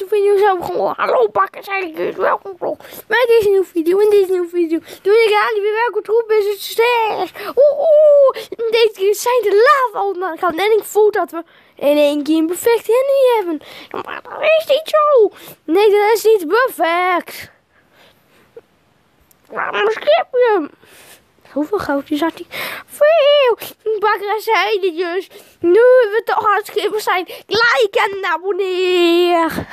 grote video zo gewoon hallo pakken eigenlijk welkom toch bij deze nieuwe video in deze nieuwe video doe ik Ali weer welke troep is het sterk oeh oeh deze keer zijn de lava naar gaan en ik voel dat we in één keer een perfect handy hebben maar dat is niet zo nee dat is niet perfect waarom skip je hem Hoeveel goudjes had hij? Veel! Bakkerijzeidetjes. Nu we toch aan het schippen zijn. Like en abonneer.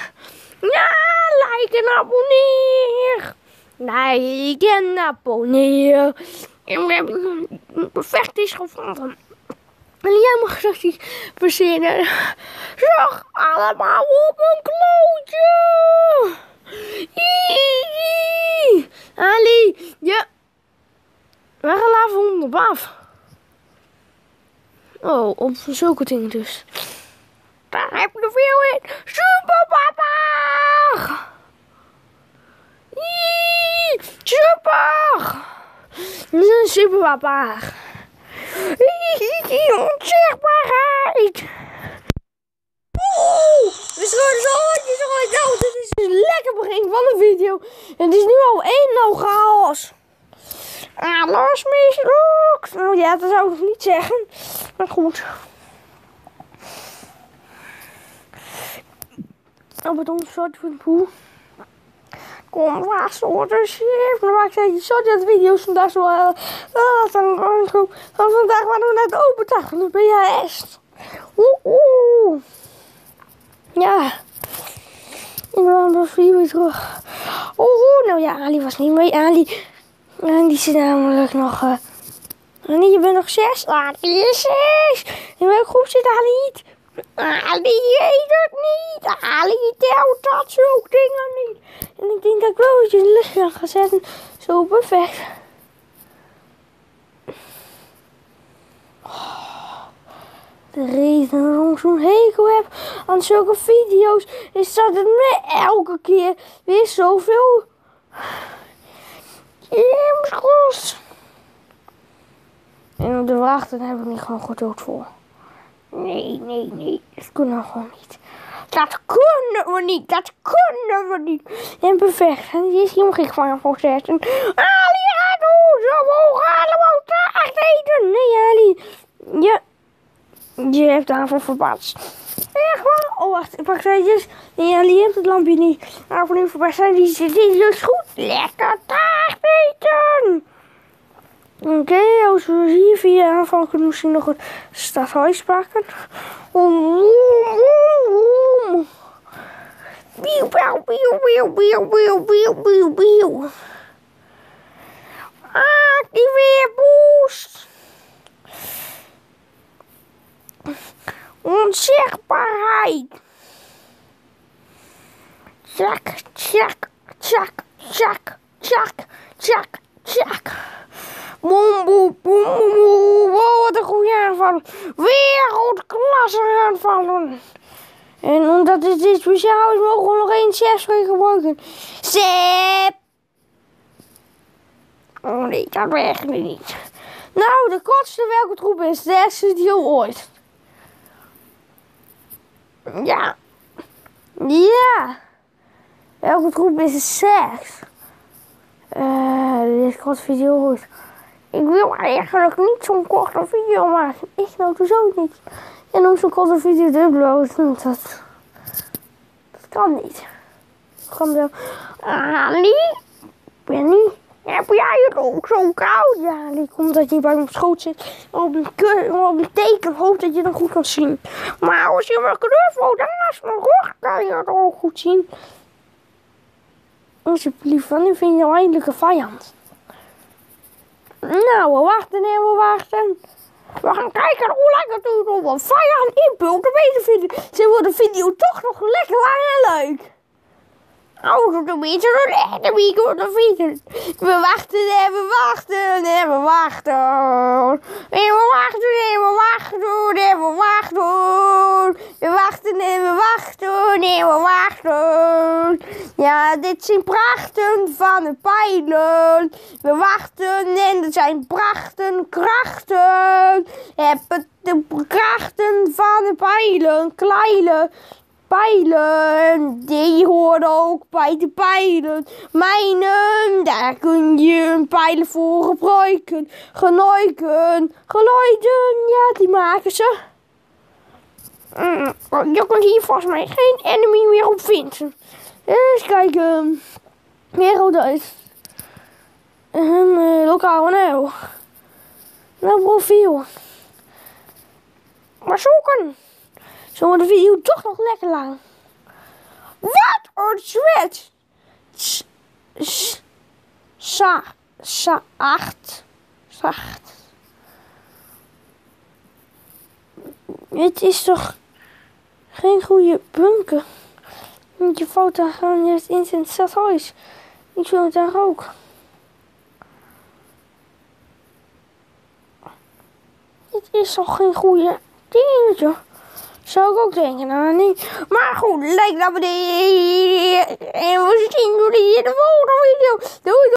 En abonneer. Like en abonneer. En we hebben een perfect gevonden. En jij mag straks verzinnen. Zag allemaal op een klootje. Ali, ja. Waar gaan op af? Oh, op zulke dingen dus. Daar heb je veel in. Super papa! Super! Dit is een super papa. Onzichtbaarheid. Oeh, we schoten zo hondjes eruit. Nou, dit is een lekker begin van de video. Het is nu al één nou chaos. Alles mislukt. Nou ja, dat zou ik niet zeggen. Maar goed. Op het onderzoek van de orde chef. Dan maak ik zo dat video's vandaag zo. Uh, dan, dan, vandaag waren we net open dag. Dan ben jij echt. Oeh, oeh. Ja. En dan was weer terug. Oeh, nou ja, Ali was niet mee. Ali. En die zit namelijk nog. Uh, je bent nog zes. Ah, is zes. In welke groep zit Ali niet? Ali weet het niet. Ali telt dat soort dingen niet. En ik denk dat ik wel eens een lichtje ga zetten. Zo perfect. De reden waarom ik zo'n hekel heb aan zulke video's is dat het me elke keer weer zoveel Jemsgos. En op de wachten heb ik niet gewoon geduld voor. Nee, nee, nee. Dat kunnen we gewoon niet. Dat kunnen we niet. Dat kunnen we niet. En perfect. En die is hier nog van voor. Ali, hallo. Ze mogen allemaal taart eten. Nee, Ali. Je, je hebt daarvoor verbaasd. Echt waar? Oh, wacht. Ik pak. Nee, Ali hebt het lampje niet. Maar voor nu voorbij zijn die zit dus goed. Lekker taart eten. Oké, als we hier via aanval kunnen misschien nog een está só esparcando o lumo. Biu, biu, biu, biu, biu, biu, biu, biu. Ativemos um ser pai. Tchac, tchac, tchac, tchac, tchac, tchac, tchac. Bum, bum, bum, bum. Wereldklasse aanvallen. En omdat het dit speciaal is, mogen we nog één chef gebruiken. Zep! Oh nee, dat werkt niet. Nou, de kortste welke troep is de studio ooit. Ja. Ja. Welke troep is het seks? Uh, dit is kort video ooit. Ik wil eigenlijk niet zo'n korte video maken. Ik nou ook niet. En om zo'n korte video te uploaden, dat, dat kan niet. Dat kan wel. Ali, Benny, heb jij het ook zo koud? Ja, komt dat je bij mijn schoot zit. Op een, op een teken hoop dat je het goed kan zien. Maar als je me knuffelt dan naast mijn rug, kan je het ook goed zien. Alsjeblieft, nu vind je nou eindelijk een vijand. Nou, we wachten en we wachten. We gaan kijken hoe lang het duurt om een vijand inpult te weten vinden. Ze wordt de video toch nog lekker lang en leuk. Zo een beetje een echte week op de video. We wachten en we wachten en we wachten. En we wachten en we wachten en we wachten. We wachten en we wachten en we wachten. Ja, dit zijn prachten van de pijlen. We wachten en het zijn prachten, krachten. Heb de krachten van de pijlen, kleine Pijlen, die hoort ook bij de pijlen. Mijnen, daar kun je pijlen voor gebruiken. Genooiken, geluiden, ja, die maken ze. Mm, je kunt hier volgens mij geen enemy meer op vinden. Eens kijken. Werelduit. En uh, lokaal nou. Nou, profiel. Maar zoeken. Zo wordt de video toch nog lekker lang. Wat een zwet. Sa, sa, acht. Zacht. Het is toch geen goede bunker. Met je foto je het instant zat huis. Ik wil het daar ook. Dit is toch geen goede dingetje. Zou ik ook denken, nou niet. Maar goed, like, abonneer. En we zien jullie in de volgende video. Doei!